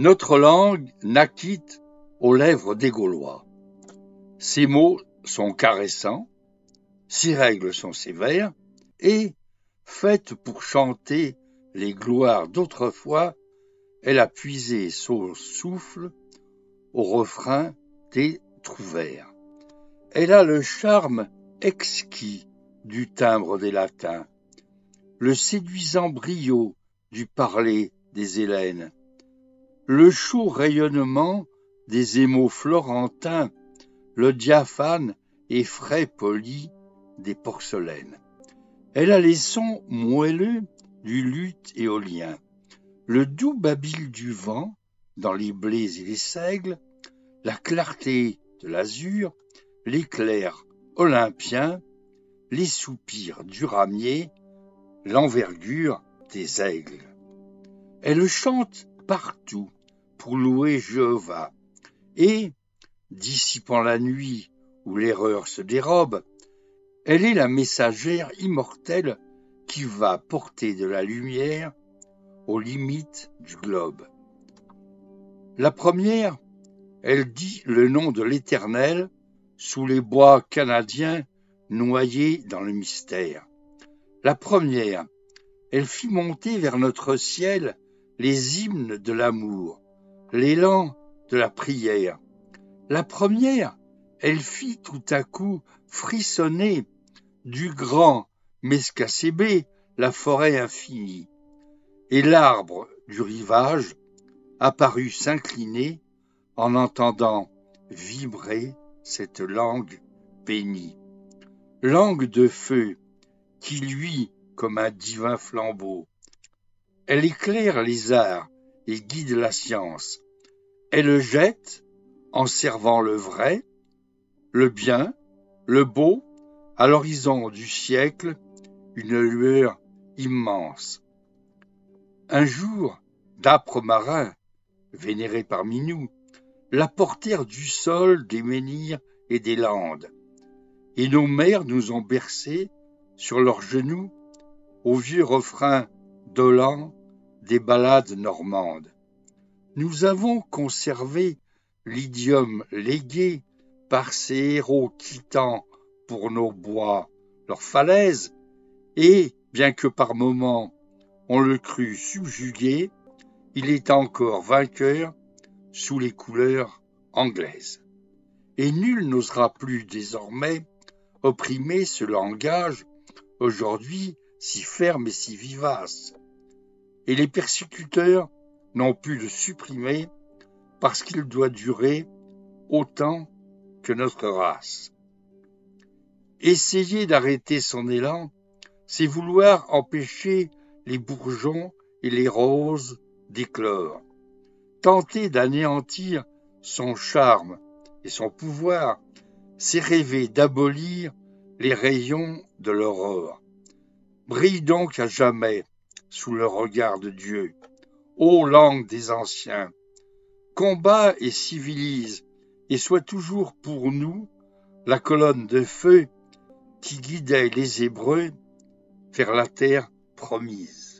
Notre langue naquit aux lèvres des Gaulois. Ses mots sont caressants, ses règles sont sévères, et, faite pour chanter les gloires d'autrefois, elle a puisé son souffle au refrain des trouvères. Elle a le charme exquis du timbre des latins, le séduisant brio du parler des Hélènes, le chaud rayonnement des émaux florentins, le diaphane et frais poli des porcelaines. Elle a les sons moelleux du luth éolien, le doux babil du vent dans les blés et les seigles, la clarté de l'azur, l'éclair olympien, les soupirs du ramier, l'envergure des aigles. Elle chante partout pour louer Jéhovah, et, dissipant la nuit où l'erreur se dérobe, elle est la messagère immortelle qui va porter de la lumière aux limites du globe. La première, elle dit le nom de l'Éternel sous les bois canadiens noyés dans le mystère. La première, elle fit monter vers notre ciel les hymnes de l'amour, l'élan de la prière. La première, elle fit tout à coup frissonner du grand Mescacébé la forêt infinie, et l'arbre du rivage apparut s'incliner en entendant vibrer cette langue bénie. Langue de feu qui luit comme un divin flambeau. Elle éclaire les arts et guide la science. Elle jette, en servant le vrai, le bien, le beau, à l'horizon du siècle, une lueur immense. Un jour, d'âpres marins, vénérés parmi nous, la portèrent du sol des menhirs et des landes, et nos mères nous ont bercés sur leurs genoux au vieux refrain dolent des ballades normandes. Nous avons conservé l'idiome légué par ces héros quittant pour nos bois leurs falaises, et, bien que par moments on le crut subjugué, il est encore vainqueur sous les couleurs anglaises. Et nul n'osera plus désormais opprimer ce langage aujourd'hui si ferme et si vivace. Et les persécuteurs n'ont pu le supprimer parce qu'il doit durer autant que notre race. Essayer d'arrêter son élan, c'est vouloir empêcher les bourgeons et les roses d'éclore. Tenter d'anéantir son charme et son pouvoir, c'est rêver d'abolir les rayons de l'aurore. Brille donc à jamais sous le regard de Dieu. Ô langue des anciens, combat et civilise, et sois toujours pour nous la colonne de feu qui guidait les Hébreux vers la terre promise.